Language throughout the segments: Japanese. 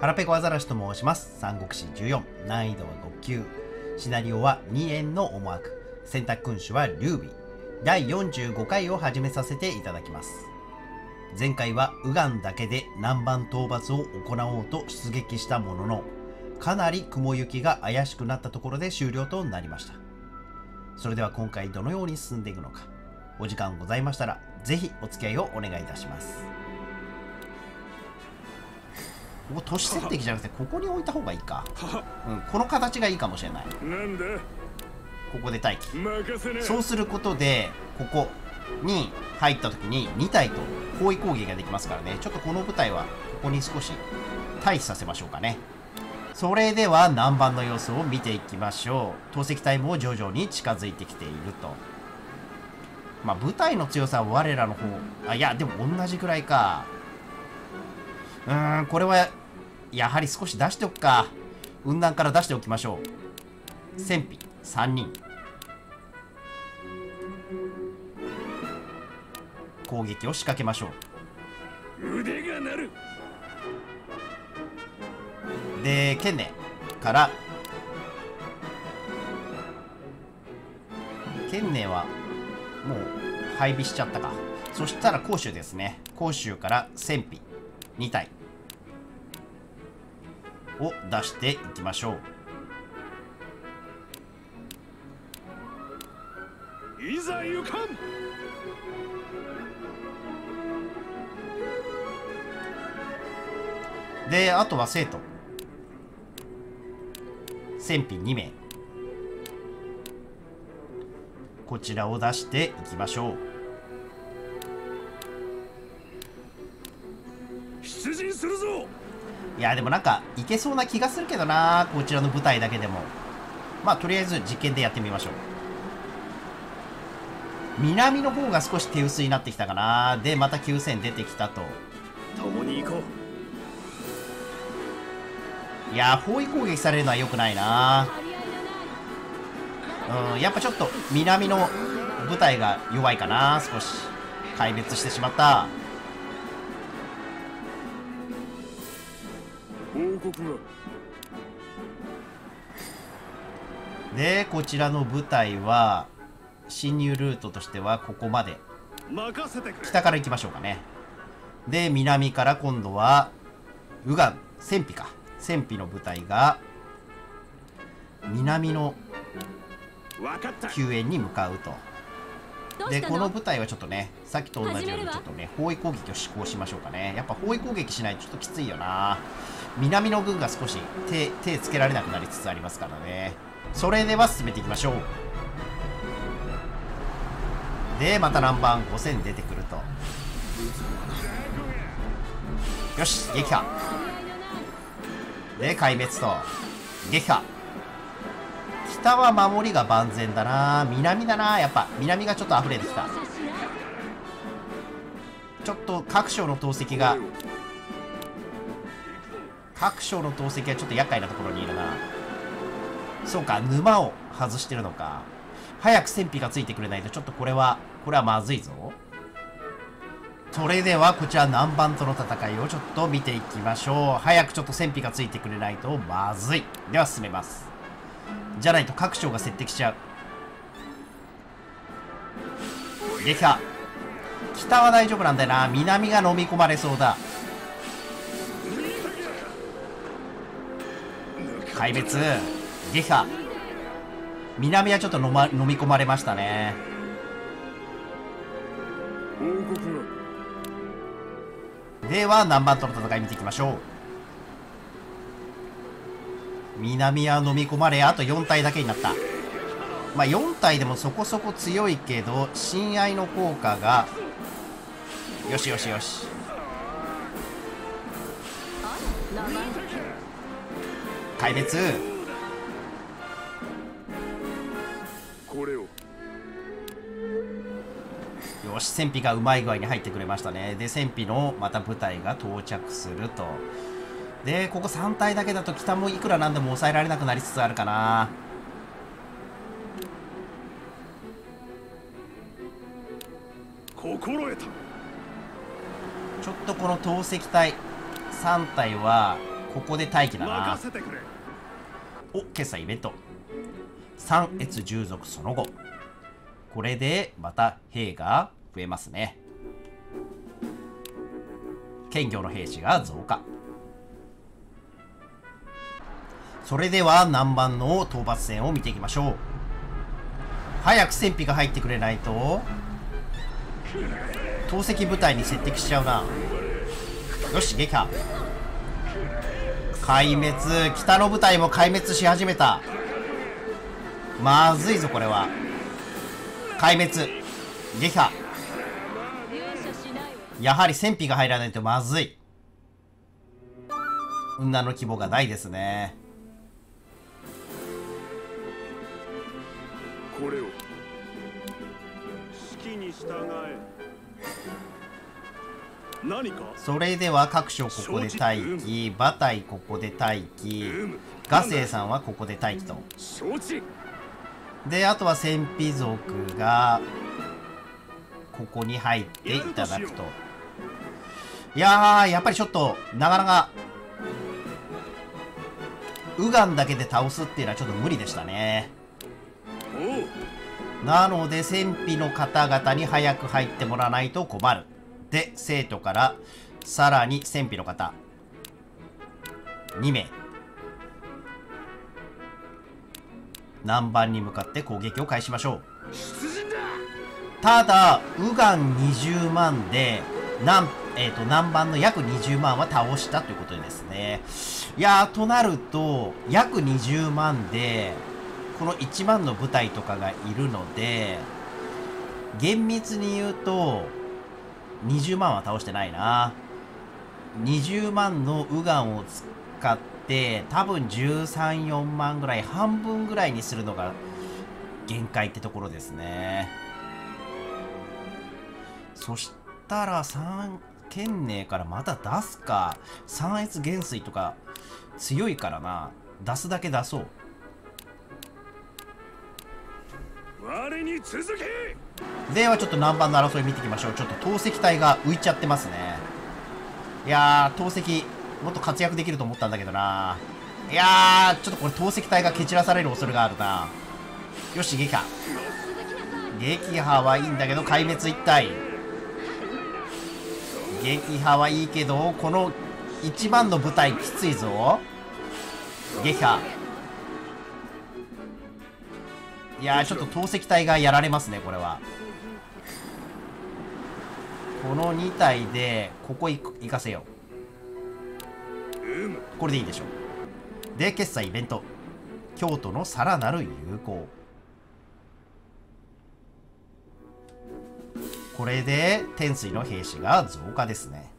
腹ペコアザラシと申します。三国志14、難易度は5級。シナリオは2円の思惑。選択君主は劉備。第45回を始めさせていただきます。前回は右岸だけで南蛮討伐を行おうと出撃したものの、かなり雲行きが怪しくなったところで終了となりました。それでは今回どのように進んでいくのか、お時間ございましたら、ぜひお付き合いをお願いいたします。ここ都市設定じゃなくてここに置いた方がいいか、うん、この形がいいかもしれない。なんだここで待機。そうすることでここに入った時に2体と包囲攻撃ができますからね。ちょっとこの部隊はここに少し退避させましょうかね。それでは南蛮の様子を見ていきましょう。投石隊も徐々に近づいてきていると。まあ部隊の強さは我らの方。あいやでも同じくらいか。うーんこれはやはり少し出しておくか。雲南から出しておきましょう。戦費3人。攻撃を仕掛けましょ腕が鳴る。うでケンネから。ケンネはもう配備しちゃったか。そしたら甲州ですね。甲州から戦費2体を出していきましょう。いざ行かん。であとは生徒。戦費2名。こちらを出していきましょういやでもなんかいけそうな気がするけどなこちらの舞台だけでも。まあとりあえず実験でやってみましょう。南の方が少し手薄になってきたかな。でまた9000出てきたと。共に行こいや包囲攻撃されるのは良くないな。うんやっぱちょっと南の部隊が弱いかな。少し壊滅してしまったでこちらの部隊は侵入ルートとしてはここまで。北から行きましょうかね。で南から今度は右岸戦費か。戦費の部隊が南の救援に向かうと。でこの部隊はちょっとねさっきと同じようにちょっとね包囲攻撃を施行しましょうかね。やっぱ包囲攻撃しないとちょっときついよな南の軍が少し手手つけられなくなりつつありますからね。それでは進めていきましょう。でまた南蛮5000出てくると。よし撃破。で壊滅と。撃破。北は守りが万全だな。南だな。やっぱ南がちょっと溢れてきた。ちょっと各省の投石が各省の投石はちょっと厄介なところにいるな。そうか沼を外してるのか。早く戦費がついてくれないとちょっとこれはこれはまずいぞ。それではこちら南蛮との戦いをちょっと見ていきましょう。早くちょっと戦費がついてくれないとまずい。では進めます。じゃないと各省が接敵しちゃう。撃破。北は大丈夫なんだよな。南が飲み込まれそうだ。壊滅撃破南はちょっと飲,、ま、飲み込まれましたね。報告がでは南蛮との戦い見ていきましょう。南は飲み込まれあと4体だけになった。まあ4体でもそこそこ強いけど親愛の効果が。よしよしよし。壊滅。これを。よし戦費がうまい具合に入ってくれましたね。で戦費のまた部隊が到着すると。でここ3体だけだと北もいくらなんでも抑えられなくなりつつあるかな。心得た。ちょっとこの投石隊3体はここで待機だな。お決済イベント。三越従属その後これでまた兵が増えますね。兼業の兵士が増加。それでは南蛮の討伐戦を見ていきましょう。早く戦費が入ってくれないと。投石部隊に接敵しちゃうな。よし撃破壊滅北の部隊も壊滅し始めた。まずいぞこれは。壊滅撃破。やはり戦費が入らないとまずい。女の規模が大ですね。これを指揮に従え。それでは各所ここで待機。馬隊ここで待機。ガセイさんはここで待機と。承知。であとは戦費族がここに入っていただくと。いやーやっぱりちょっとなかなかウガンだけで倒すっていうのはちょっと無理でしたね。なので戦費の方々に早く入ってもらわないと困るで生徒からさらに戦費の方。2名。南蛮に向かって攻撃を開始しましょう。ただウガン20万で南,、えー、と南蛮の約20万は倒したということですね。いやーとなると約20万でこの1万の部隊とかがいるので厳密に言うと20万は倒してないな。20万のウガンを使って多分134万ぐらい半分ぐらいにするのが限界ってところですね。そしたら三県内からまた出すか。三越元帥とか強いからな。出すだけ出そう。我に続け。ではちょっと南蛮の争い見ていきましょう。ちょっと投石隊が浮いちゃってますね。いやー投石もっと活躍できると思ったんだけどな。いやーちょっとこれ投石隊が蹴散らされる恐れがあるな。よし撃破。撃破はいいんだけど壊滅一体。撃破はいいけどこの一番の部隊きついぞ。撃破。いやーちょっと投石隊がやられますねこれは。この2体でここ行く行かせよう。これでいいでしょう。で決済イベント。京都のさらなる友好。これで天水の兵士が増加ですね。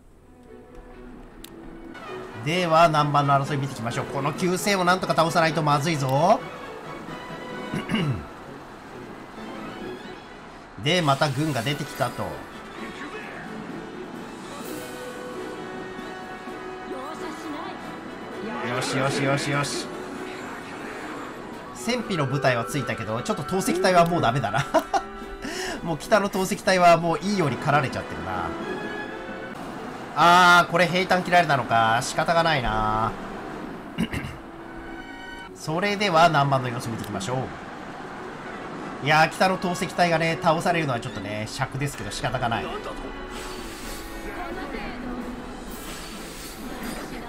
では南蛮の争い見ていきましょう。この旧姓をなんとか倒さないとまずいぞでまた軍が出てきたと。よしよしよしよし。戦費の部隊はついたけどちょっと投石隊はもうダメだな。もう北の投石隊はもういいように狩られちゃってるな。あーこれ平坦切られたのか。仕方がないな。それでは南蛮の様子見ていきましょう。いやー北の投石隊がね倒されるのはちょっとね尺ですけど仕方がない。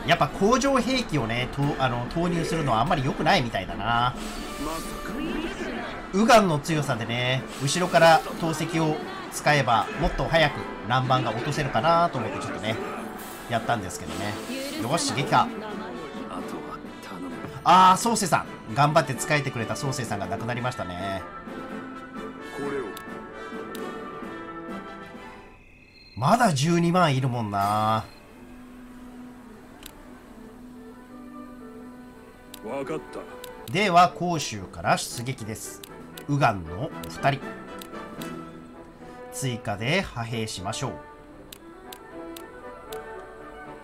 やっぱ工場兵器をねとあの投入するのはあんまり良くないみたいだな。まさかウガンの強さでね後ろから投石を使えばもっと早く南蛮が落とせるかなと思ってちょっとねやったんですけどね。よし撃破。あああ宗生さん。頑張って使えてくれた宗生さんが亡くなりましたね。まだ12万いるもんな。分かった。では甲州から出撃です。ウガンのお二人。追加で派兵しましょう。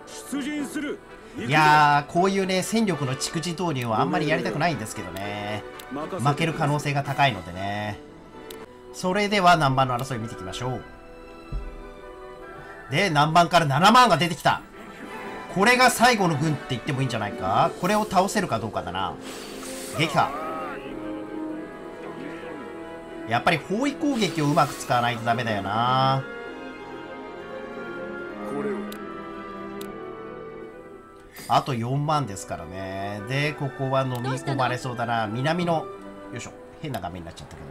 出陣する。いやーこういうね戦力の蓄次投入はあんまりやりたくないんですけどね。負ける可能性が高いのでね。それでは南蛮の争い見ていきましょうで南蛮から7万が出てきた。これが最後の軍って言ってもいいんじゃないか？これを倒せるかどうかだな。撃破。やっぱり包囲攻撃をうまく使わないとダメだよな。あと4万ですからね。でここは飲み込まれそうだな。南のよいしょ。変な画面になっちゃったけど。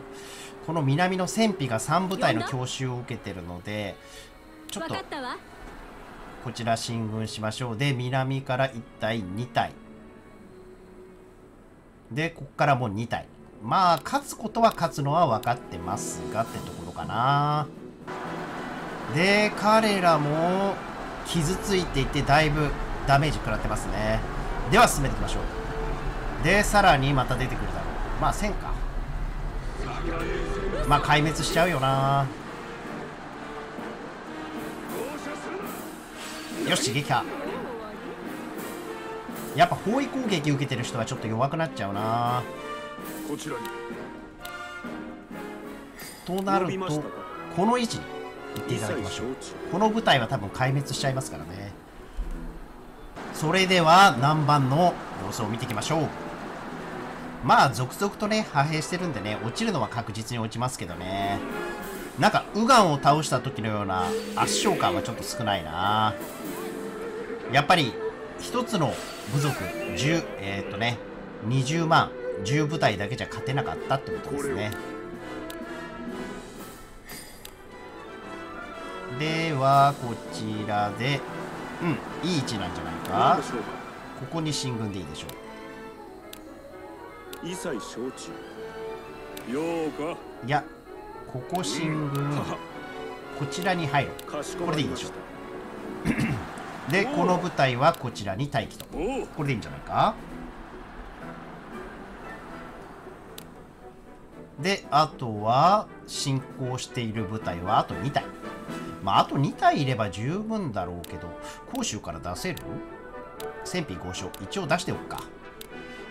この南の戦費が3部隊の強襲を受けてるのでちょっと。こちら進軍しましょう。で南から1体2体でここからもう2体まあ勝つことは勝つのは分かってますがってところかな。で彼らも傷ついていてだいぶダメージ食らってますね。では進めていきましょう。でさらにまた出てくるだろう。まあ1000か。まあ壊滅しちゃうよなよし撃破。やっぱ包囲攻撃受けてる人はちょっと弱くなっちゃうな。こちらにとなるとこの位置に行っていただきましょう。この部隊は多分壊滅しちゃいますからね。それでは南蛮の様子を見ていきましょう。まあ続々とね派兵してるんでね落ちるのは確実に落ちますけどね。なんかウガンを倒した時のような圧勝感はちょっと少ないな。やっぱり一つの部族10えー、っとね20万10部隊だけじゃ勝てなかったってことですね。ではこちらでうん。いい位置なんじゃないか。ここに進軍でいいでしょう。一切承知。ようか。いやここ進軍こちらに入る。これでいいでしょうでこの部隊はこちらに待機と。これでいいんじゃないか？であとは進行している部隊はあと2体。まああと2体いれば十分だろうけど甲州から出せる？戦費交渉。一応出しておくか。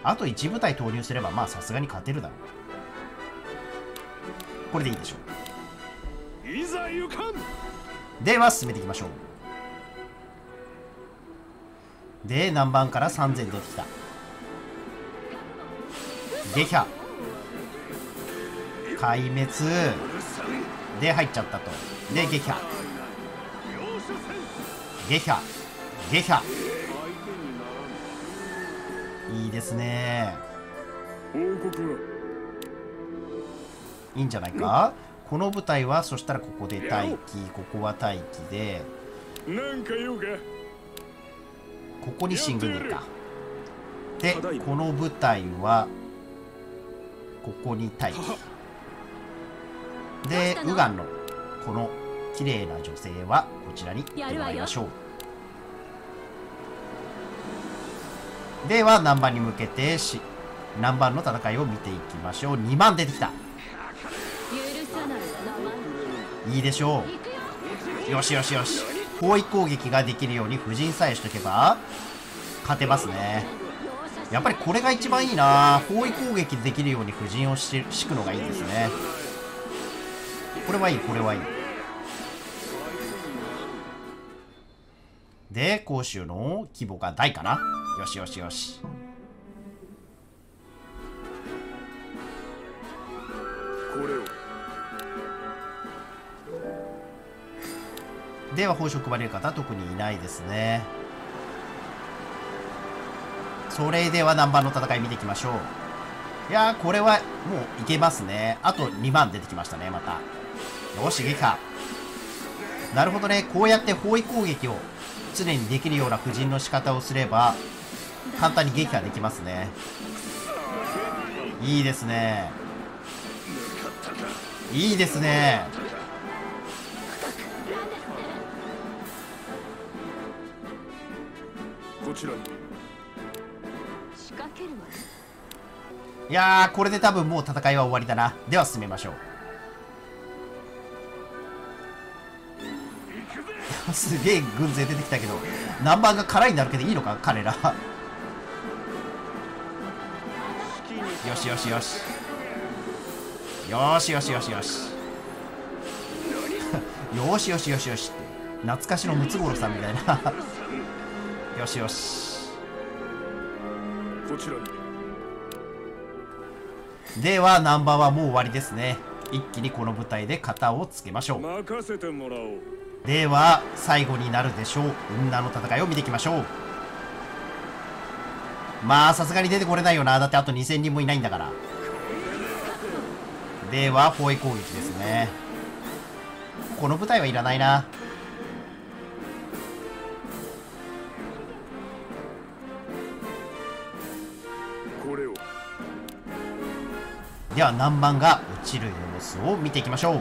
あと1部隊投入すればまあさすがに勝てるだろう。これでいいでしょう。いざ行かん。では進めていきましょうで何番から3000出てきた。撃破壊滅。で入っちゃったと。で撃破撃破撃破いいですね。いいんじゃないか？この舞台はそしたらここで待機。ここは待機で。ここに進軍でいいかでこの舞台はここに待機でウガンのこの綺麗な女性はこちらに行ってまいりましょう。では南蛮に向けてし南蛮の戦いを見ていきましょう。2万出てきた。い。いでしょう。よしよしよし包囲攻撃ができるように布陣さえしとけば勝てますね。やっぱりこれが一番いいな。包囲攻撃できるように布陣をし敷くのがいいですね。これはいいこれはいい。で甲州の規模が大かな。よしよしよし。では報酬配れる方特にいないですね。それでは何番の戦い見ていきましょう。いやーこれはもういけますね。あと2番出てきましたねまた。よし撃破。なるほどね。こうやって包囲攻撃を常にできるような布陣の仕方をすれば簡単に撃破できますね。いいですね。いいですね。ち仕掛けるわいやこれで多分もう戦いは終わりだな。では進めましょう。すげえ軍勢出てきたけどナンバーが辛いになるけどいいのか彼ら。よしよしよし。よしよしよしよし。よしよしよしよしって。懐かしのムツゴロウさんみたいな。よしよし。こちらに。ではナンバーはもう終わりですね。一気にこの舞台で型をつけましょう。では最後になるでしょう。女の戦いを見ていきましょう。まあさすがに出てこれないよな。だってあと2000人もいないんだから。では包囲攻撃ですね。この舞台はいらないな。では南蛮が落ちる様子を見ていきましょ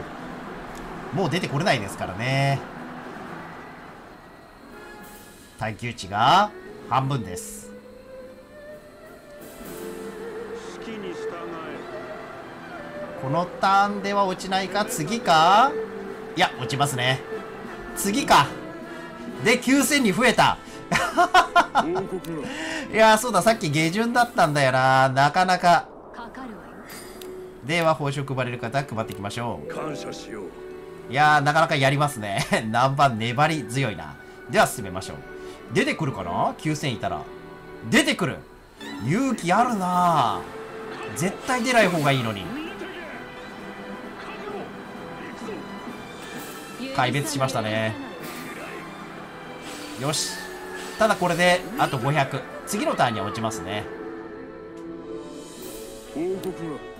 う。もう出てこれないですからね。耐久値が半分です。このターンでは落ちないか次か？いや落ちますね。次か。で9000に増えた。いやそうださっき下旬だったんだよな。なかなかでは報酬配れる方配っていきましょう感謝しよういやー、なかなかやりますね。何番粘り強いな。では進めましょう。出てくるかな ?9000 いたら。出てくる勇気あるな絶対出ない方がいいのに。壊滅しましたねよし。ただこれで、あと500。次のターンには落ちますね。報告が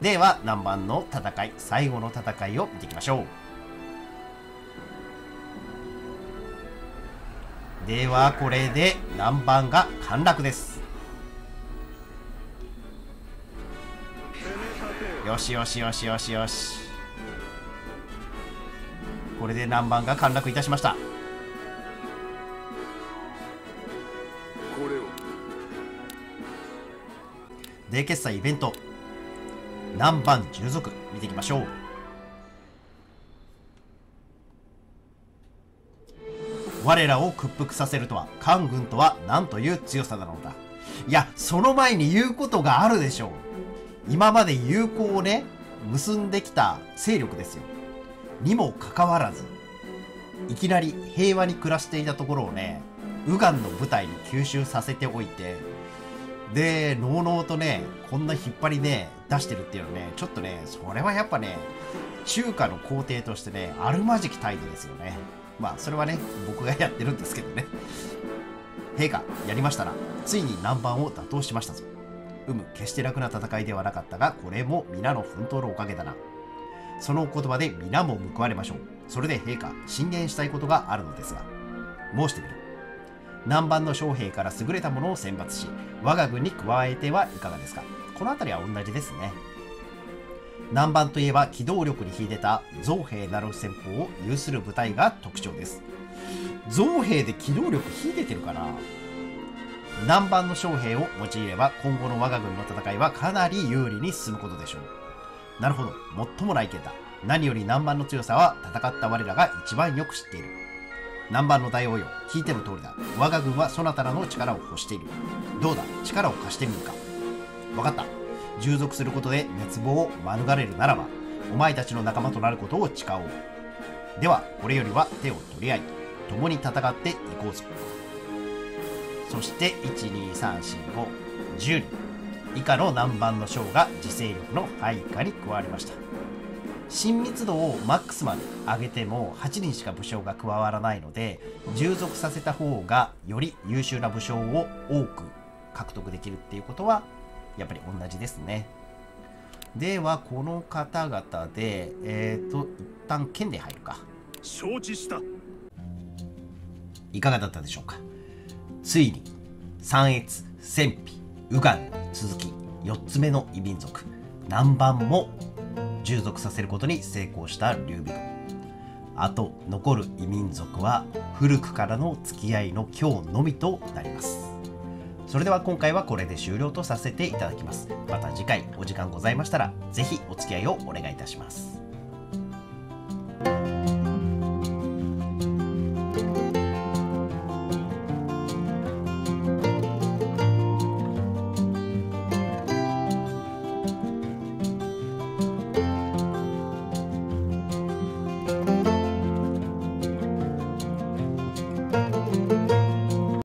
では、何番の戦い、最後の戦いを見ていきましょう。では、これで何番が陥落です。よしよしよしよしよし。これで何番が陥落いたしました。で、決済イベント。南蛮従属？見ていきましょう。我らを屈服させるとは、官軍とは何という強さなのだ。いや、その前に言うことがあるでしょう。今まで友好をね、結んできた勢力ですよ。にもかかわらず、いきなり平和に暮らしていたところをね、右岸の部隊に吸収させておいて、で、のうのうとね、こんな引っ張りね、出してるっていうのね、ちょっとね、それはやっぱね、中華の皇帝としてね、あるまじき態度ですよね。まあ、それはね、僕がやってるんですけどね。陛下、やりましたな。ついに南蛮を打倒しましたぞ。うむ、決して楽な戦いではなかったが、これも皆の奮闘のおかげだな。その言葉で皆も報われましょう。それで陛下、進言したいことがあるのですが、申してみる。南蛮の将兵から優れたものを選抜し、我が軍に加えてはいかがですかこの辺りは同じですね。南蛮といえば機動力に秀でた造兵なる戦法を有する部隊が特徴です。造兵で機動力秀でてるかな南蛮の将兵を用いれば今後の我が軍の戦いはかなり有利に進むことでしょう。なるほど、最も来県だ。何より南蛮の強さは戦った我らが一番よく知っている。南蛮の大王よ、聞いての通りだ。我が軍はそなたらの力を欲している。どうだ、力を貸してみるか。わかった。従属することで滅亡を免れるならば、お前たちの仲間となることを誓おう。では、これよりは手を取り合い、共に戦っていこうぞ。そして、1、2、3、4、5、10人。以下の南蛮の将が自制力の配下に加わりました。親密度をマックスまで上げても8人しか武将が加わらないので従属させた方がより優秀な武将を多く獲得できるっていうことはやっぱり同じですね。ではこの方々でえっ、ー、と一旦剣で入るか。承知した。いかがだったでしょうか。ついに三越戦費右岸に続き4つ目の異民族南蛮も従属させることに成功した劉備軍あと残る異民族は古くからの付き合いの今日のみとなります。それでは今回はこれで終了とさせていただきます。また次回お時間ございましたら是非お付き合いをお願いいたします。